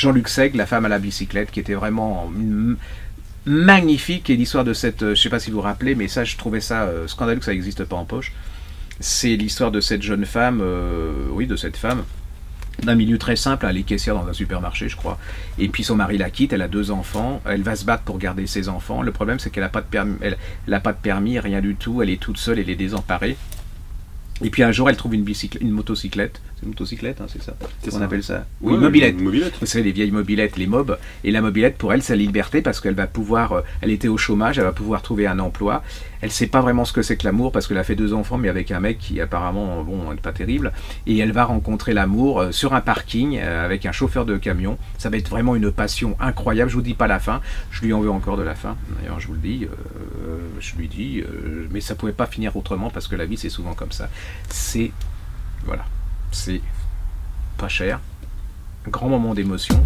Jean-Luc Seg, La femme à la bicyclette, qui était vraiment magnifique. Et l'histoire de cette, je sais pas si vous vous rappelez, mais ça, je trouvais ça scandaleux que ça n'existe pas en poche. C'est l'histoire de cette jeune femme, oui, de cette femme d'un milieu très simple, elle est caissière dans un supermarché, je crois. Et puis son mari la quitte, elle a deux enfants, elle va se battre pour garder ses enfants. Le problème, c'est qu'elle n'a pas de permis, rien du tout, elle est toute seule, elle est désemparée. Et puis un jour, elle trouve une, bicyclette, une motocyclette. C'est une motocyclette, hein, c'est ça C'est qu'on appelle ça Oui, mobilette. mobilette. Vous savez, les vieilles mobilettes, les mobs. Et la mobilette, pour elle, c'est la liberté parce qu'elle va pouvoir. Euh, elle était au chômage, elle va pouvoir trouver un emploi. Elle sait pas vraiment ce que c'est que l'amour parce qu'elle a fait deux enfants, mais avec un mec qui apparemment, bon, n'est pas terrible. Et elle va rencontrer l'amour euh, sur un parking euh, avec un chauffeur de camion. Ça va être vraiment une passion incroyable. Je vous dis pas la fin. Je lui en veux encore de la fin. D'ailleurs, je vous le dis. je lui dis. mais ça pouvait pas finir autrement parce que la vie, c'est souvent comme ça. C'est. Voilà c'est pas cher, grand moment d'émotion.